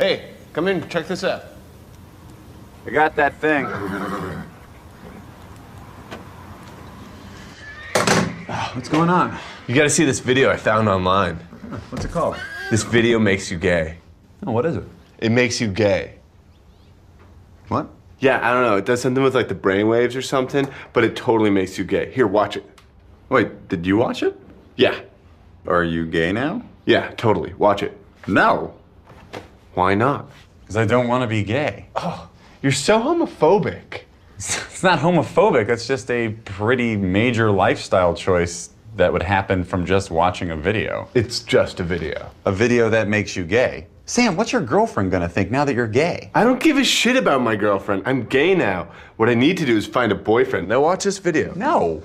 Hey, come in, check this out. I got that thing. What's going on? You gotta see this video I found online. What's it called? This video makes you gay. Oh, what is it? It makes you gay. What? Yeah, I don't know. It does something with like the brainwaves or something, but it totally makes you gay. Here, watch it. Wait, did you watch it? Yeah, Are you gay now? yeah, totally. Watch it. No, Why not? because I don't want to be gay. Oh, you're so homophobic. It's not homophobic. It's just a pretty major lifestyle choice that would happen from just watching a video. It's just a video. A video that makes you gay. Sam, what's your girlfriend gonna think now that you're gay? I don't give a shit about my girlfriend. I'm gay now. What I need to do is find a boyfriend. Now watch this video. No.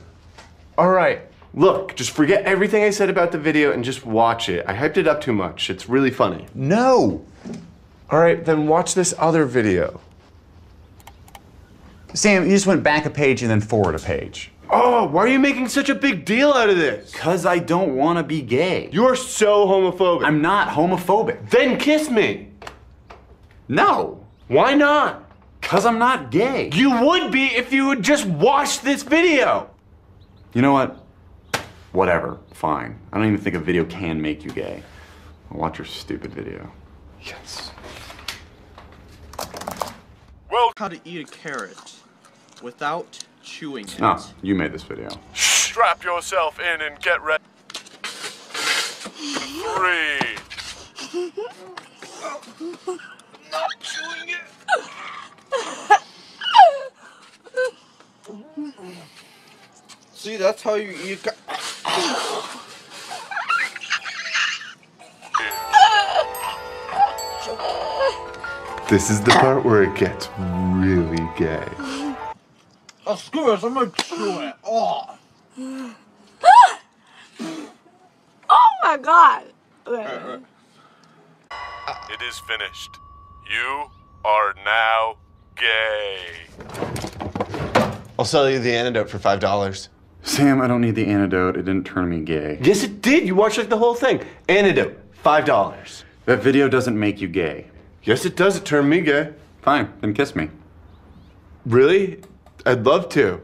All right. Look, just forget everything I said about the video and just watch it. I hyped it up too much. It's really funny. No. All right, then watch this other video. Sam, you just went back a page and then forward a page. Oh, why are you making such a big deal out of this? Because I don't want to be gay. You're so homophobic. I'm not homophobic. Then kiss me. No. Why not? Because I'm not gay. You would be if you would just watch this video. You know what? Whatever. Fine. I don't even think a video can make you gay. I'll watch your stupid video. Yes. Well, how to eat a carrot without chewing it. Oh, you made this video. Strap yourself in and get ready. Three. Not chewing it. See, that's how you eat. Ca- This is the part where it gets really gay. oh, screw it! I'm gonna chew it. Oh. Oh my god. It is finished. You are now gay. I'll sell you the antidote for five dollars. Sam, I don't need the antidote. It didn't turn me gay. Yes, it did. You watched like the whole thing. Antidote, five dollars. That video doesn't make you gay. Yes, it does. It turned me gay. Fine, then kiss me. Really? I'd love to.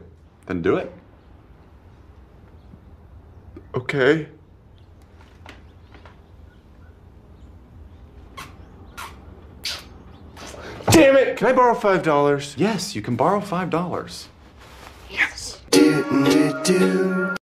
Then do it. Okay. Damn it! Can I borrow five dollars? Yes, you can borrow $5. Yes. Didn't it do?